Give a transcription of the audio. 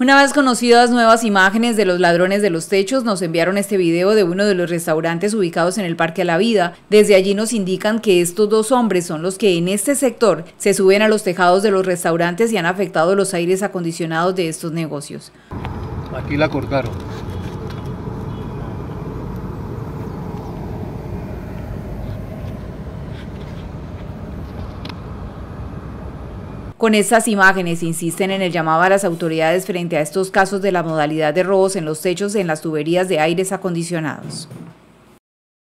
Una vez conocidas nuevas imágenes de los ladrones de los techos, nos enviaron este video de uno de los restaurantes ubicados en el Parque a la Vida. Desde allí nos indican que estos dos hombres son los que en este sector se suben a los tejados de los restaurantes y han afectado los aires acondicionados de estos negocios. Aquí la cortaron. Con estas imágenes insisten en el llamado a las autoridades frente a estos casos de la modalidad de robos en los techos en las tuberías de aires acondicionados.